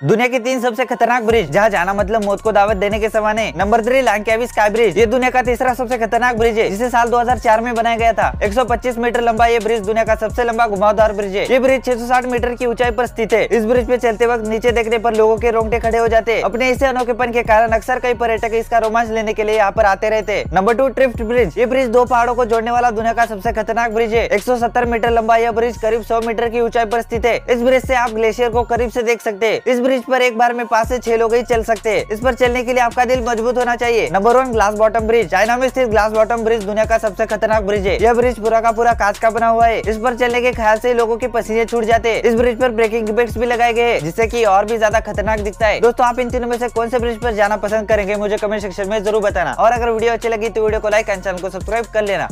दुनिया की तीन सबसे खतरनाक ब्रिज, जहाँ जाना मतलब मौत को दावत देने के समान है number three Lang Sky Bridge. ये दुनिया का तीसरा सबसे खतरनाक ब्रिज है, जिसे साल 2004 में बनाया गया था। 125 मीटर लंबा ये ब्रिज दुनिया का सबसे लंबा घुमावदार ब्रिज है। ये ब्रिज 660 मीटर की ऊंचाई पर स्थित है। इस ब्रिज पे चलते वक्त नीचे देखने पर लोगों के रोंगटे खड़े हो जाते अपने इसे अनोखेपन के कारण अक्सर कई पर्यटक इसका रोमांच लेने के लिए यहाँ पर आते रहते नंबर टू ट्रिफ्ट ब्रिज ये ब्रिज दो पहाड़ों को जोड़ने वाला दुनिया का सबसे खतरनाक ब्रिज है। एक सौ सत्तर मीटर लंबा यह ब्रिज करीब सौ मीटर की ऊंचाई पर स्थित है। इस ब्रिज से आप ग्लेशियर को करीब से देख सकते इस ब्रिज पर एक बार में पाँच से छह लोग ही चल सकते हैं। इस पर चलने के लिए आपका दिल मज़बूत होना चाहिए। Number one glass bottom bridge China में स्थित ग्लास बॉटम ब्रिज दुनिया का सबसे खतरनाक ब्रिज है। यह ब्रिज पूरा का पूरा कांच का बना हुआ है। इस पर चलने के ख्याल से लोगों के पसीने छूट जाते हैं। इस ब्रिज पर ब्रेकिंग इफेक्ट्स भी लगाए गए जिससे की और भी ज़्यादा खतरनाक दिखता है। दोस्तों, आप इन तीनों में से कौन से ब्रिज पर जाना पसंद करेंगे, मुझे कमेंट सेक्शन में ज़रूर बताना। और अगर वीडियो अच्छी लगी तो वीडियो को लाइक एंड चैनल को सब्सक्राइब कर लेना।